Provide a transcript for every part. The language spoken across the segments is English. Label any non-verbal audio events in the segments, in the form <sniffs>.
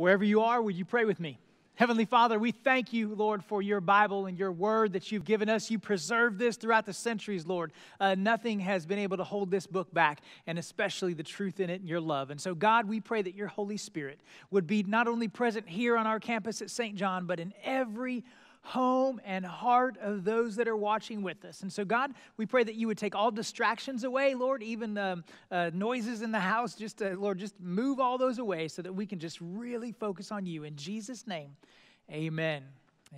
Wherever you are, would you pray with me? Heavenly Father, we thank you, Lord, for your Bible and your word that you've given us. You preserved this throughout the centuries, Lord. Uh, nothing has been able to hold this book back, and especially the truth in it and your love. And so, God, we pray that your Holy Spirit would be not only present here on our campus at St. John, but in every home and heart of those that are watching with us. And so, God, we pray that you would take all distractions away, Lord, even um, uh, noises in the house. Just, uh, Lord, just move all those away so that we can just really focus on you. In Jesus' name, amen.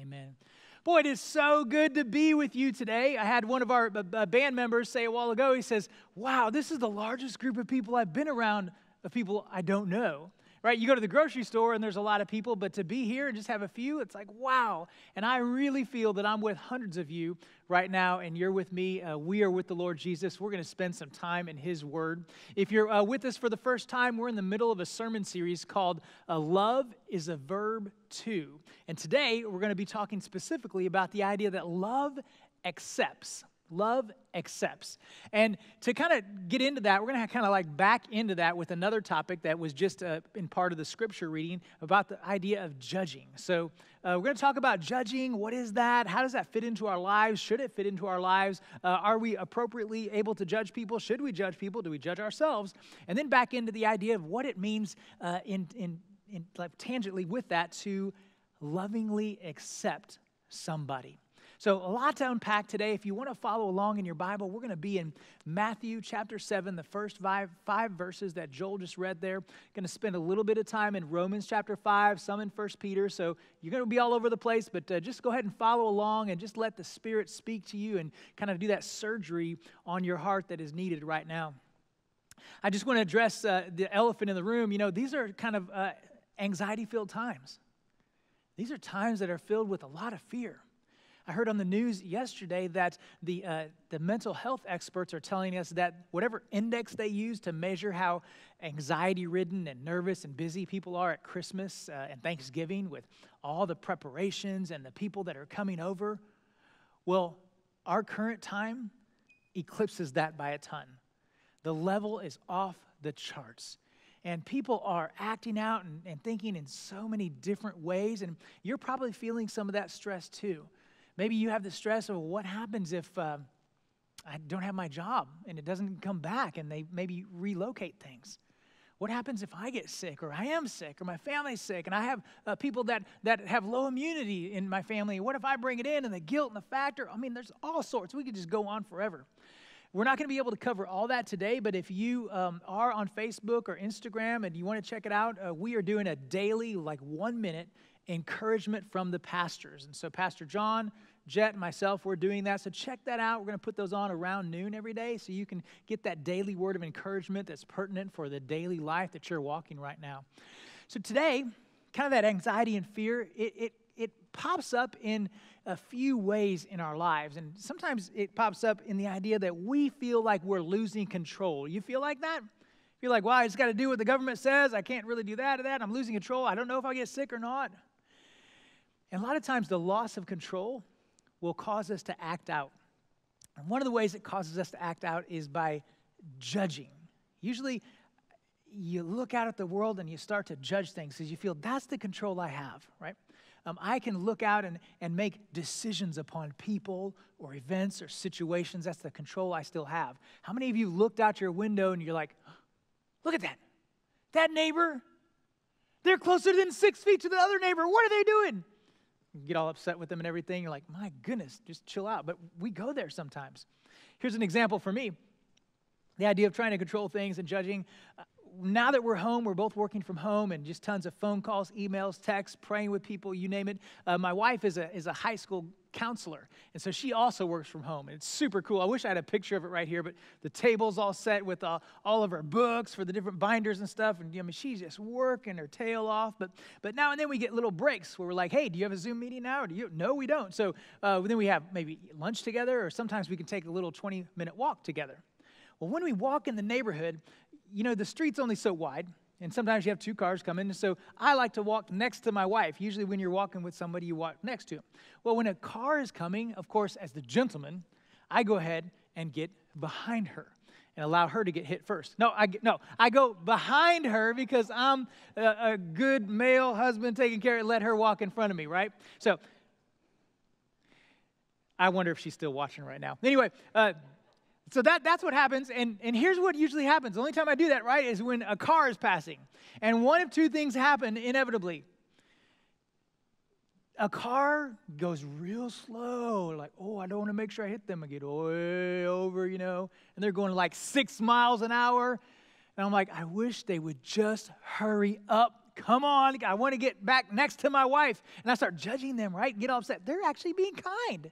Amen. Boy, it is so good to be with you today. I had one of our uh, band members say a while ago, he says, Wow, this is the largest group of people I've been around of people I don't know right? You go to the grocery store and there's a lot of people, but to be here and just have a few, it's like, wow. And I really feel that I'm with hundreds of you right now, and you're with me. Uh, we are with the Lord Jesus. We're going to spend some time in His Word. If you're uh, with us for the first time, we're in the middle of a sermon series called uh, Love is a Verb Too. And today, we're going to be talking specifically about the idea that love accepts. Love accepts. And to kind of get into that, we're going to kind of like back into that with another topic that was just uh, in part of the scripture reading about the idea of judging. So uh, we're going to talk about judging. What is that? How does that fit into our lives? Should it fit into our lives? Uh, are we appropriately able to judge people? Should we judge people? Do we judge ourselves? And then back into the idea of what it means uh, in, in, in like tangentially with that to lovingly accept somebody. So, a lot to unpack today. If you want to follow along in your Bible, we're going to be in Matthew chapter 7, the first five, five verses that Joel just read there. Going to spend a little bit of time in Romans chapter 5, some in First Peter. So, you're going to be all over the place, but uh, just go ahead and follow along and just let the Spirit speak to you and kind of do that surgery on your heart that is needed right now. I just want to address uh, the elephant in the room. You know, these are kind of uh, anxiety filled times. These are times that are filled with a lot of fear. I heard on the news yesterday that the, uh, the mental health experts are telling us that whatever index they use to measure how anxiety ridden and nervous and busy people are at Christmas uh, and Thanksgiving with all the preparations and the people that are coming over, well, our current time eclipses that by a ton. The level is off the charts and people are acting out and, and, thinking in so many different ways, and you're probably feeling some of that stress too. Maybe you have the stress of what happens if uh, I don't have my job and it doesn't come back and they maybe relocate things. What happens if I get sick or I am sick or my family's sick and I have uh, people that, that have low immunity in my family? What if I bring it in and the guilt and the factor? I mean, there's all sorts. We could just go on forever. We're not going to be able to cover all that today, but if you um, are on Facebook or Instagram and you want to check it out, uh, we are doing a daily, like one minute encouragement from the pastors. And so, Pastor John, Jet, myself, we're doing that. So, check that out. We're going to put those on around noon every day so you can get that daily word of encouragement that's pertinent for the daily life that you're walking right now. So, today, kind of that anxiety and fear, it, it, it pops up in a few ways in our lives. And sometimes it pops up in the idea that we feel like we're losing control. You feel like that? You're like, well, I just got to do what the government says. I can't really do that or that. I'm losing control. I don't know if I'll get sick or not. And a lot of times, the loss of control will cause us to act out. And one of the ways it causes us to act out is by judging. Usually, you look out at the world and you start to judge things because you feel that's the control I have, right? Um, I can look out and, and make decisions upon people or events or situations. That's the control I still have. How many of you looked out your window and you're like, look at that? That neighbor, they're closer than six feet to the other neighbor. What are they doing? Get all upset with them and everything. You're like, my goodness, just chill out. But we go there sometimes. Here's an example for me the idea of trying to control things and judging. Uh, now that we're home, we're both working from home and just tons of phone calls, emails, texts, praying with people, you name it. Uh, my wife is a, is a high school counselor. And so she also works from home. And it's super cool. I wish I had a picture of it right here, but the table's all set with uh, all of her books for the different binders and stuff. And I mean, she's just working her tail off. But, but now and then we get little breaks where we're like, hey, do you have a Zoom meeting now? Or do you? No, we don't. So uh, then we have maybe lunch together, or sometimes we can take a little 20 minute walk together. Well, when we walk in the neighborhood, you know, the street's only so wide. And sometimes you have two cars coming. And so I like to walk next to my wife. Usually, when you're walking with somebody, you walk next to them. Well, when a car is coming, of course, as the gentleman, I go ahead and get behind her. and allow her to get hit first. No, I no, I go behind her because I'm a, a good male husband taking care of let her walk in front of me, right? So I wonder if she's still watching right now. Anyway, uh, so that, that's what happens. And, and here's what usually happens. The only time I do that, right, is when a car is passing. And one of two things happen inevitably. A car goes real slow, like, oh, I don't want to make sure I hit them. I get way over, you know, and they're going like six miles an hour. And I'm like, I wish they would just hurry up. Come on, I want to get back next to my wife. And I start judging them, right? Get all upset. They're actually being kind.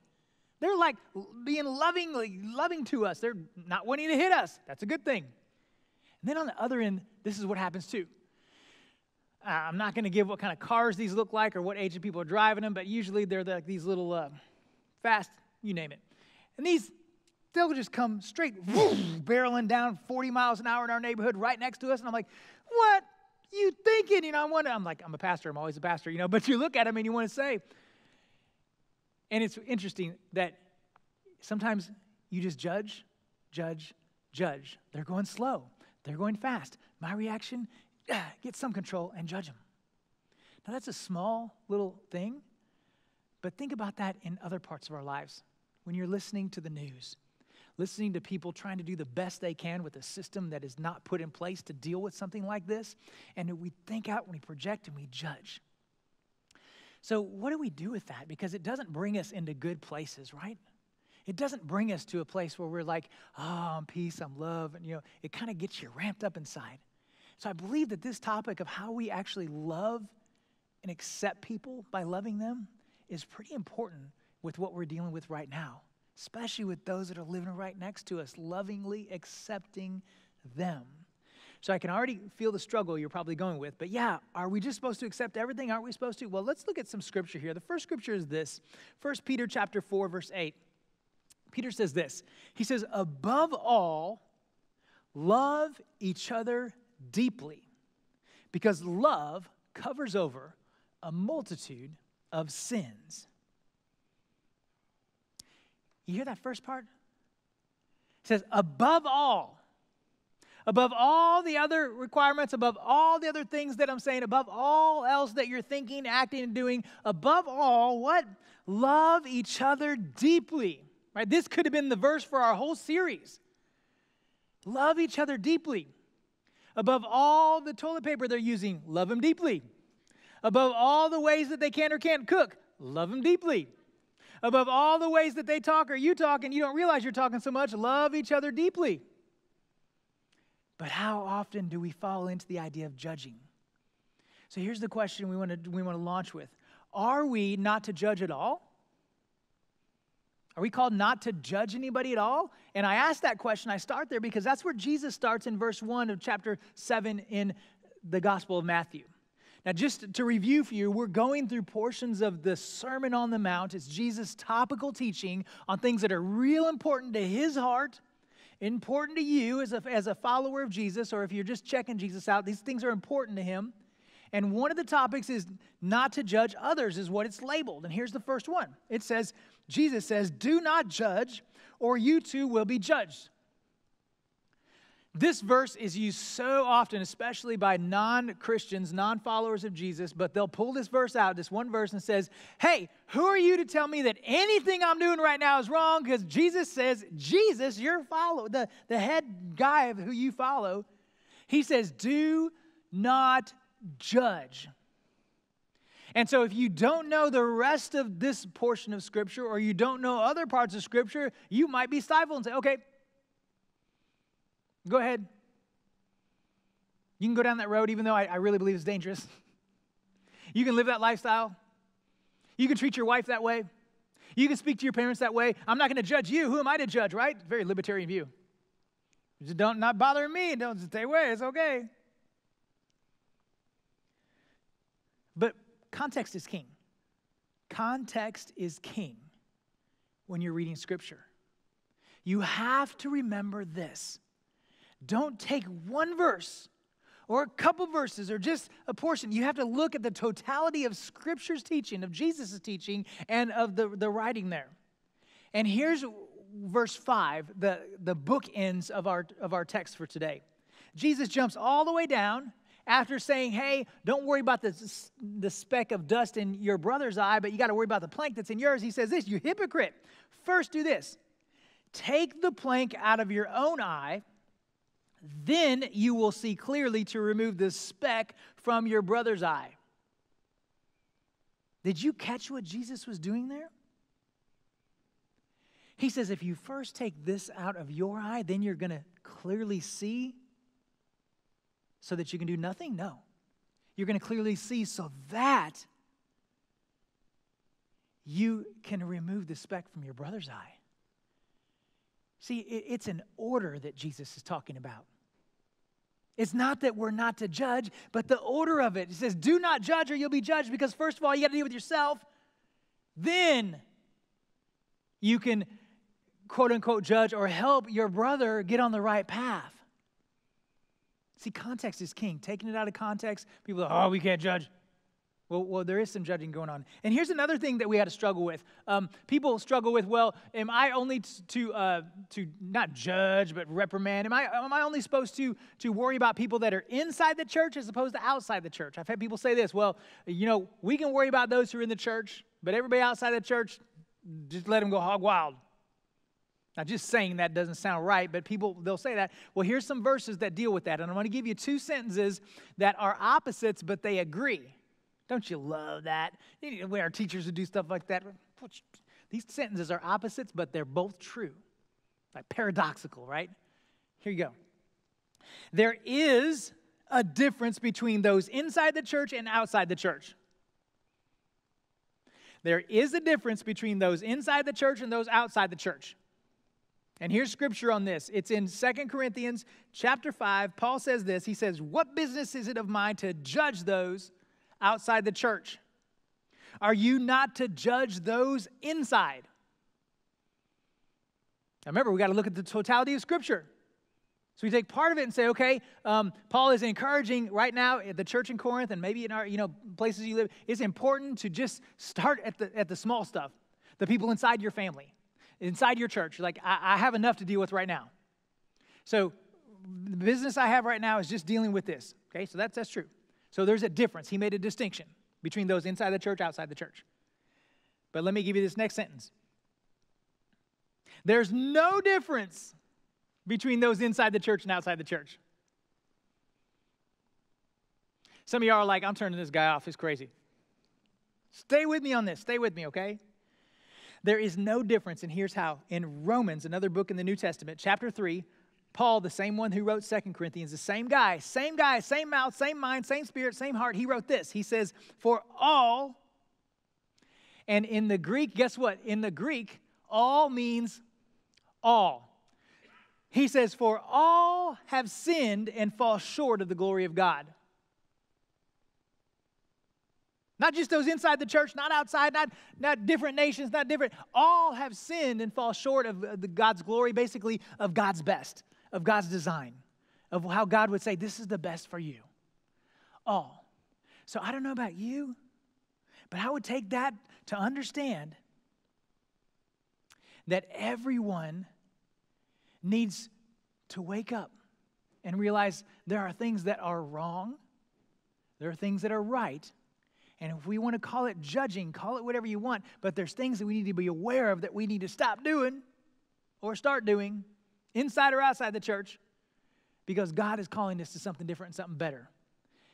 They're like being lovingly loving to us. They're not wanting to hit us. That's a good thing. And then on the other end, this is what happens too. Uh, I'm not going to give what kind of cars these look like or what age of people are driving them, but usually they're like these little uh, fast, you name it. And these, they'll just come straight, <laughs> whoosh, barreling down 40 miles an hour in our neighborhood right next to us. And I'm like, what you thinking? You know, I'm wondering, I'm like, I'm a pastor. I'm always a pastor, you know, <laughs> but you look at them and you want to say, and it's interesting that sometimes you just judge, judge, judge. They're going slow, they're going fast. My reaction, ah, get some control and judge them. Now, that's a small little thing, but think about that in other parts of our lives. When you're listening to the news, listening to people trying to do the best they can with a system that is not put in place to deal with something like this, and we think out, we project, and we judge. So, what do we do with that? Because it doesn't bring us into good places, right? It doesn't bring us to a place where we're like, oh, I'm peace, I'm love, and you know, it kind of gets you ramped up inside. So I believe that this topic of how we actually love and accept people by loving them is pretty important with what we're dealing with right now, especially with those that are living right next to us, lovingly accepting them. So I can already feel the struggle you're probably going with. But yeah, are we just supposed to accept everything? Aren't we supposed to? Well, let's look at some scripture here. The first scripture is this 1 Peter chapter 4, verse 8. Peter says this. He says, above all, love each other deeply, because love covers over a multitude of sins. You hear that first part? It says, above all, above all the other requirements, above all the other things that I'm saying, above all else that you're thinking, acting, and doing, above all, what? Love each other deeply. Right? This could have been the verse for our whole series. Love each other deeply. Above all the toilet paper they're using, love them deeply. Above all the ways that they can or can't cook, love them deeply. Above all the ways that they talk or you talk and you don't realize you're talking so much, love each other deeply. But how often do we fall into the idea of judging? So here's the question we want to, we want to launch with Are we not to judge at all? Are we called not to judge anybody at all? And I ask that question, I start there because that's where Jesus starts in verse 1 of chapter 7 in the Gospel of Matthew. Now, just to review for you, we're going through portions of the Sermon on the Mount. It's Jesus' topical teaching on things that are real important to his heart important to you as a, as a follower of Jesus, or if you're just checking Jesus out, these things are important to him. And one of the topics is not to judge others, is what it's labeled. And here's the first one it says, Jesus says, Do not judge, or you too will be judged. This verse is used so often, especially by non Christians, non followers of Jesus, but they'll pull this verse out, this one verse, and says, Hey, who are you to tell me that anything I'm doing right now is wrong? Because Jesus says, Jesus, your follower, the, the head guy of who you follow, he says, Do not judge. And so, if you don't know the rest of this portion of Scripture or you don't know other parts of Scripture, you might be stifled and say, okay, Go ahead. You can go down that road, even though I, I really believe it's dangerous. <laughs> You can live that lifestyle. You can treat your wife that way. You can speak to your parents that way. I'm not going to judge you. Who am I to judge, right? Very libertarian view. Just don't not bother me. Don't stay away. It's okay. But context is king. Context is king when you're reading scripture. You have to remember this don't take one verse or a couple verses or just a portion. You have to look at the totality of Scripture's teaching, of Jesus' teaching, and of the, the writing there. And here's verse 5, the, the bookends of our, of our text for today. Jesus jumps all the way down after saying, Hey, don't worry about the, the speck of dust in your brother's eye, but you got to worry about the plank that's in yours. He says, This, you hypocrite. First, do this take the plank out of your own eye, then you will see clearly to remove the speck from your brother's eye. Did you catch what Jesus was doing there? He says, if you first take this out of your eye, then you're going to clearly see so that you can do nothing? No. You're going to clearly see so that you can remove the speck from your brother's eye. See, it's an order that Jesus is talking about. It's not that we're not to judge, but the order of it. He says, Do not judge or you'll be judged because, first of all, you got to deal with yourself. Then you can, quote unquote, judge or help your brother get on the right path. See, context is king. Taking it out of context, people are, oh, we can't judge. Well, well, there is some judging going on. And here's another thing that we had to struggle with. Um, people struggle with, well, am I only to, uh, to not judge, but reprimand? Am I, am I only supposed to, to worry about people that are inside the church as opposed to outside the church? I've had people say this, well, you know, we can worry about those who are in the church, but everybody outside the church, just let them go hog wild. Now, just saying that doesn't sound right, but people, they'll say that. Well, here's some verses that deal with that. And I'm going to give you two sentences that are opposites, but they agree. Don't you love that? When our teachers would do stuff like that. These sentences are opposites, but they're both true. Like paradoxical, right? Here you go. There is a difference between those inside the church and outside the church. There is a difference between those inside the church and those outside the church. And here's scripture on this. It's in Second Corinthians chapter 5. Paul says this. He says, What business is it of mine to judge those outside the church? Are you not to judge those inside? Now remember, we got to look at the totality of scripture. So we take part of it and say, okay, um, Paul is encouraging right now at the church in Corinth and maybe in our you know places you live. It's important to just start at the at the small stuff, the people inside your family inside your church. Like, I, I have enough to deal with right now. So, the business I have right now is just dealing with this. Okay, so that's, that's true. So, there's a difference. He made a distinction between those inside the church, outside the church. But let me give you this next sentence there's no difference between those inside the church and outside the church. Some of y'all are like, I'm turning this guy off. He's crazy. Stay with me on this. Stay with me, okay? There is no difference, and here's how. In Romans, another book in the New Testament, chapter 3, Paul, the same one who wrote Second Corinthians, the same guy, same guy, same mouth, same mind, same spirit, same heart, he wrote this. He says, For all, and in the Greek, guess what? In the Greek, all means all. He says, For all have sinned and fall short of the glory of God. Not just those inside the church, not outside, not, not different nations, not different. All have sinned and fall short of the God's glory, basically, of God's best, of God's design, of how God would say, This is the best for you. All. So I don't know about you, but I would take that to understand that everyone needs to wake up and realize there are things that are wrong, there are things that are right, and if we want to call it judging, call it whatever you want, but there's things that we need to be aware of that we need to stop doing or start doing, inside or outside the church, because God is calling us to something different and something better.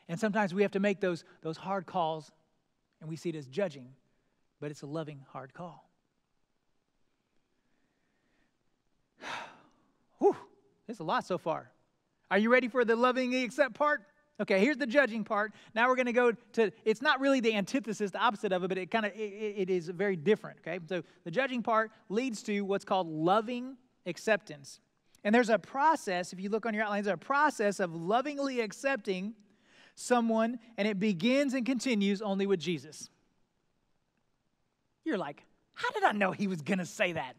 And sometimes we have to make those, those hard calls, and we see it as judging, but it's a loving, hard call. <sighs> Whew, there's a lot so far. Are you ready for the lovingly accept part? Okay, here's the judging part. Now we're going to go to, it's not really the antithesis, the opposite of it, but it kind of, it, it is very different, okay? So the judging part leads to what's called loving acceptance. And there's a process, if you look on your outlines, a process of lovingly accepting someone, and it begins and continues only with Jesus. You're like, how did I know he was going to say that?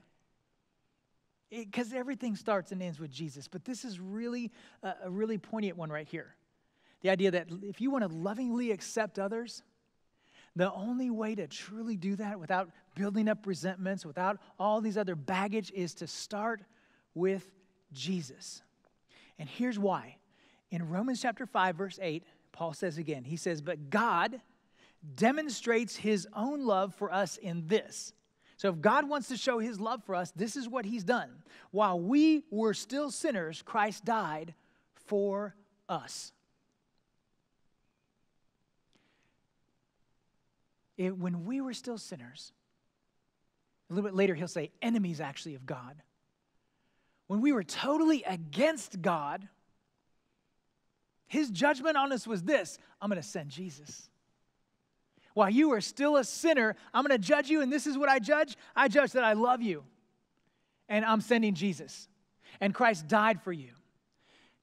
Because everything starts and ends with Jesus. But this is really a really poignant one right here. The idea that if you want to lovingly accept others, The only way to truly do that without building up resentments, without all these other baggage, is to start with Jesus. And here's why. In Romans chapter 5, verse 8, Paul says again, he says, But God demonstrates his own love for us in this. So if God wants to show his love for us, this is what he's done. While we were still sinners, Christ died for us. It, when we were still sinners, a little bit later he'll say, enemies actually of God. When we were totally against God, his judgment on us was this I'm going to send Jesus. While you are still a sinner, I'm going to judge you, and this is what I judge I judge that I love you, and I'm sending Jesus. And Christ died for you.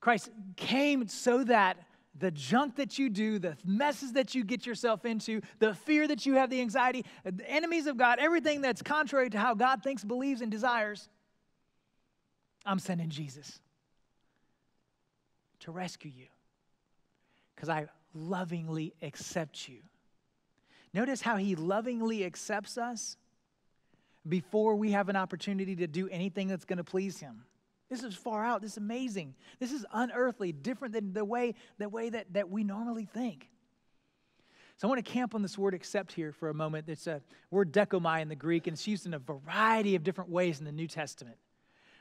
Christ came so that the junk that you do, the messes that you get yourself into, the fear that you have, the anxiety, the enemies of God, everything that's contrary to how God thinks, believes, and desires, I'm sending Jesus to rescue you because I lovingly accept you. Notice how he lovingly accepts us before we have an opportunity to do anything that's going to please him. This is far out. This is amazing. This is unearthly, different than the way, the way that, that we normally think. So I want to camp on this word accept here for a moment. It's a word dekomai in the Greek, and it's used in a variety of different ways in the New Testament.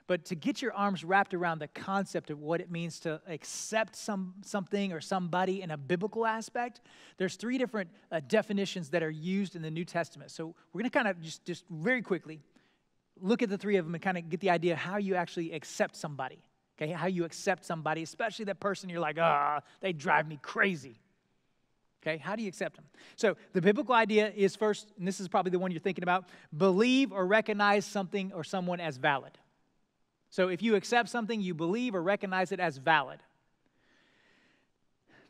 But to get your arms wrapped around the concept of what it means to accept some, something or somebody in a biblical aspect, there's three different uh, definitions that are used in the New Testament. So we're going to kind of just, just very quickly look at the three of them and kind of get the idea how you actually accept somebody. Okay, how you accept somebody, especially that person you're like, ah, they drive me crazy. Okay, how do you accept them? So the biblical idea is first, and this is probably the one you're thinking about believe or recognize something or someone as valid. So if you accept something, you believe or recognize it as valid.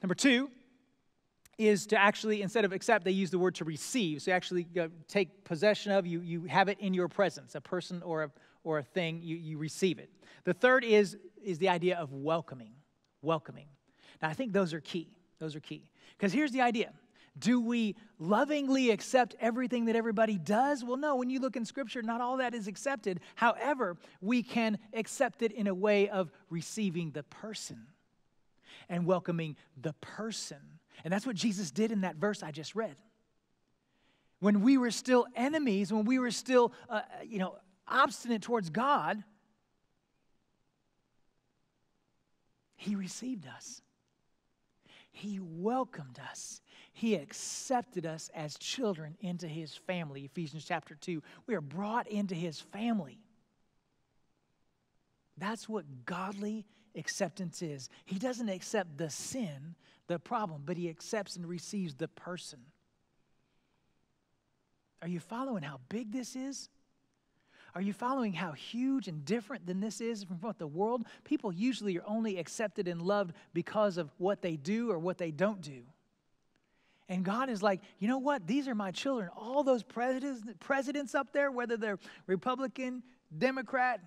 Number two is to actually, instead of accept, they use the word to receive. So you actually take possession of, you, you have it in your presence, a person or a, or a thing, you, you receive it. The third is, is the idea of welcoming. Welcoming. Now, I think those are key. Those are key. Because here's the idea do we lovingly accept everything that everybody does? Well, no. When you look in Scripture, not all that is accepted. However, we can accept it in a way of receiving the person and welcoming the person. And that's what Jesus did in that verse I just read. When we were still enemies, when we were still, uh, you know, obstinate towards God, He received us. He welcomed us. He accepted us as children into his family. Ephesians chapter 2. We are brought into his family. That's what godly acceptance is. He doesn't accept the sin, the problem, but he accepts and receives the person. Are you following how big this is? Are you following how huge and different than this is from what the world? People usually are only accepted and loved because of what they do or what they don't do. And God is like, you know what? These are my children. All those presidents, presidents up there, whether they're Republican, Democrat,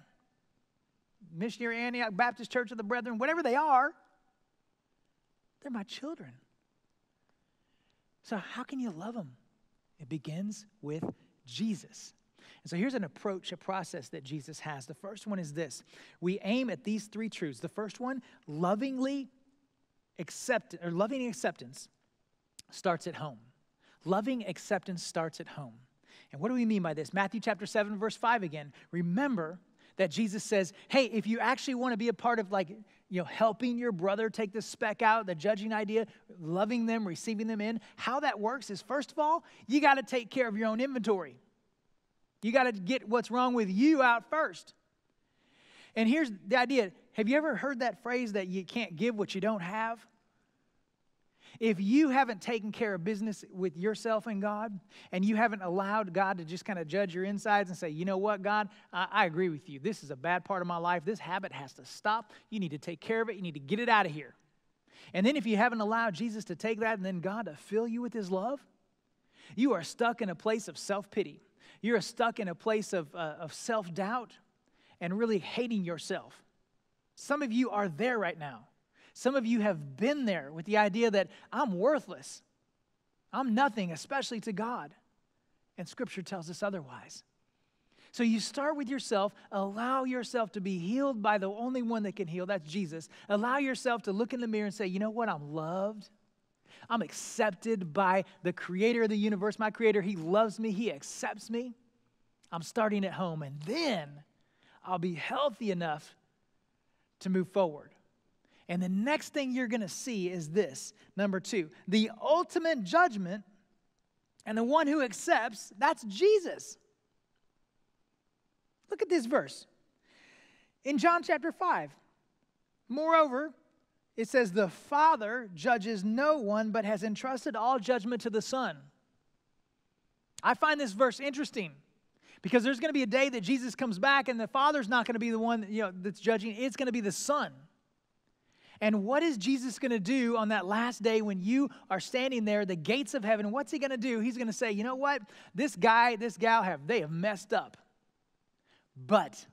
Missionary Antioch Baptist Church of the Brethren, whatever they are, they're my children. So, how can you love them? It begins with Jesus. And so, here's an approach, a process that Jesus has. The first one is this we aim at these three truths. The first one, lovingly accept, or loving acceptance starts at home. Loving acceptance starts at home. And what do we mean by this? Matthew chapter 7, verse 5 again. Remember that Jesus says, hey, if you actually want to be a part of like, you know, helping your brother take the speck out, the judging idea, loving them, receiving them in, how that works is first of all, you got to take care of your own inventory. You got to get what's wrong with you out first. And here's the idea have you ever heard that phrase that you can't give what you don't have? If you haven't taken care of business with yourself and God, and you haven't allowed God to just kind of judge your insides and say, you know what, God, I, I, agree with you. This is a bad part of my life. This habit has to stop. You need to take care of it. You need to get it out of here. And then if you haven't allowed Jesus to take that and then God to fill you with his love, you are stuck in a place of self pity. You're stuck in a place of, uh, of self doubt and really hating yourself. Some of you are there right now. Some of you have been there with the idea that I'm worthless. I'm nothing, especially to God. And Scripture tells us otherwise. So you start with yourself, allow yourself to be healed by the only one that can heal, that's Jesus. Allow yourself to look in the mirror and say, you know what, I'm loved. I'm accepted by the creator of the universe, my creator. He loves me, He accepts me. I'm starting at home, and then I'll be healthy enough to move forward. And the next thing you're going to see is this number two, the ultimate judgment and the one who accepts, that's Jesus. Look at this verse. In John chapter 5, moreover, it says, The Father judges no one, but has entrusted all judgment to the Son. I find this verse interesting because there's going to be a day that Jesus comes back and the Father's not going to be the one you know, that's judging, it's going to be the Son. And what is Jesus going to do on that last day when you are standing there, the gates of heaven? What's he going to do? He's going to say, you know what? This guy, this gal have, they have messed up. But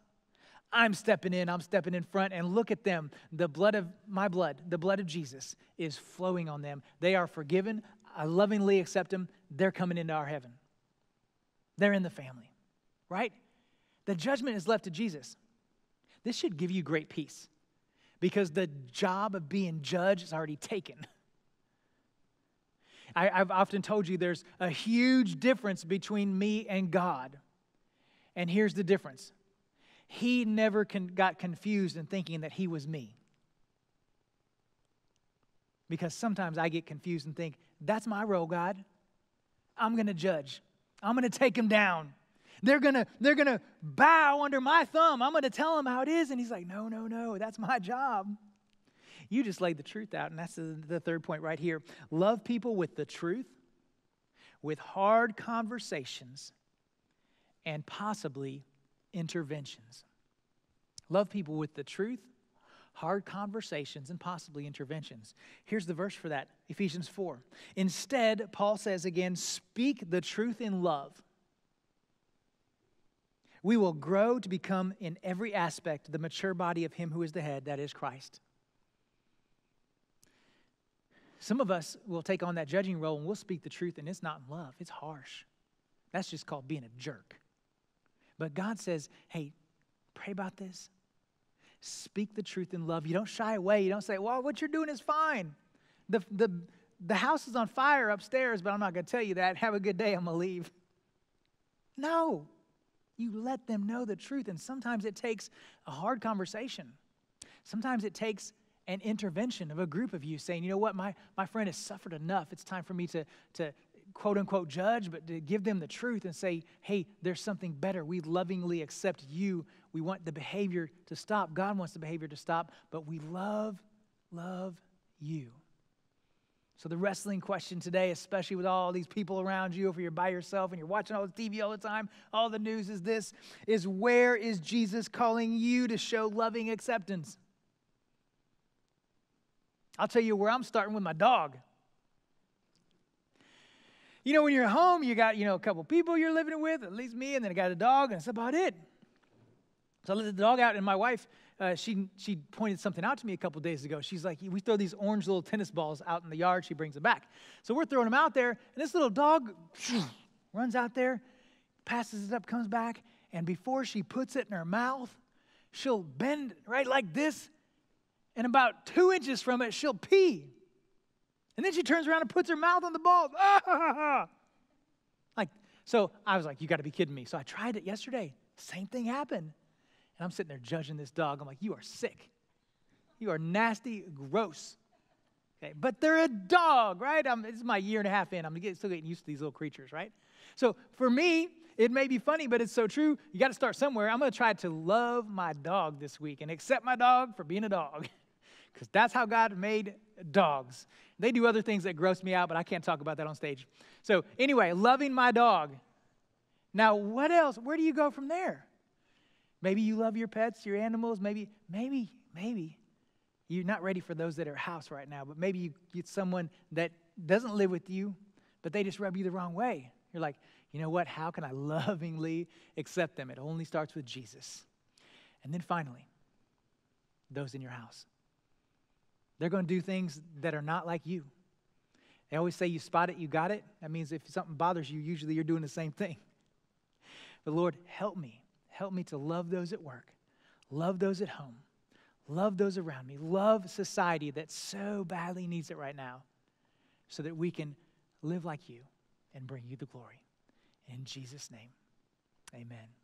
I'm stepping in, I'm stepping in front, and look at them. The blood of my blood, the blood of Jesus, is flowing on them. They are forgiven. I lovingly accept them. They're coming into our heaven. They're in the family, right? The judgment is left to Jesus. This should give you great peace because the job of being judged is already taken. I, have often told you there's a huge difference between me and God. And here's the difference he never con- got confused in thinking that he was me. Because sometimes I get confused and think, that's my role, God. I'm going to judge, I'm going to take him down. They're gonna, they're gonna bow under my thumb. I'm gonna tell them how it is. And he's like, no, no, no, that's my job. You just laid the truth out, and that's the third point right here. Love people with the truth, with hard conversations, and possibly interventions. Love people with the truth, hard conversations, and possibly interventions. Here's the verse for that Ephesians 4. Instead, Paul says again, speak the truth in love. We will grow to become, in every aspect, the mature body of Him who is the head, that is Christ. Some of us will take on that judging role and we'll speak the truth, and it's not in love, it's harsh. That's just called being a jerk. But God says, hey, pray about this. Speak the truth in love. You don't shy away. You don't say, well, what you're doing is fine. The, the, the house is on fire upstairs, but I'm not going to tell you that. Have a good day. I'm going to leave. No. You let them know the truth. And sometimes it takes a hard conversation. Sometimes it takes an intervention of a group of you saying, you know what, my, my friend has suffered enough. It's time for me to, to, quote unquote judge, but to give them the truth and say, hey, there's something better. We lovingly accept you. We want the behavior to stop. God wants the behavior to stop, but we love, love you. So, the wrestling question today, especially with all these people around you, if you're by yourself and you're watching all the TV all the time, all the news is this is where is Jesus calling you to show loving acceptance? I'll tell you where I'm starting with my dog. You know, when you're home, you got, you know, a couple people you're living with, at least me, and then I got a dog, and that's about it. So I let the dog out, and my wife, uh, she, she pointed something out to me a couple days ago. She's like, we throw these orange little tennis balls out in the yard. She brings them back. So we're throwing them out there, and this little dog <sniffs> runs out there, passes it up, comes back, and before she puts it in her mouth, she'll bend right like this, and about two inches from it, she'll pee. And then she turns around and puts her mouth on the ball. Ah! <laughs> Like, so I was like, you got to be kidding me. So I tried it yesterday. Same thing happened. And I'm sitting there judging this dog. I'm like, you are sick. You are nasty, gross. Okay, but they're a dog, right? I'm, this is my year and a half in. I'm still getting used to these little creatures, right? So for me, it may be funny, but it's so true. You got to start somewhere. I'm going to try to love my dog this week and accept my dog for being a dog <laughs> because that's how God made dogs. They do other things that gross me out, but I can't talk about that on stage. So, anyway, loving my dog. Now, what else? Where do you go from there? Maybe you love your pets, your animals. Maybe, maybe, maybe you're not ready for those that are house right now, but maybe you get someone that doesn't live with you, but they just rub you the wrong way. You're like, you know what? How can I <laughs> lovingly accept them? It only starts with Jesus. And then finally, those in your house. They're going to do things that are not like you. They always say you spot it, you got it. That means if something bothers you, usually you're doing the same thing. <laughs> But Lord, help me. Help me to love those at work, love those at home, love those around me, love society that so badly needs it right now so that we can live like you and bring you the glory. In Jesus' name, amen.